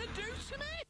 going to do to me?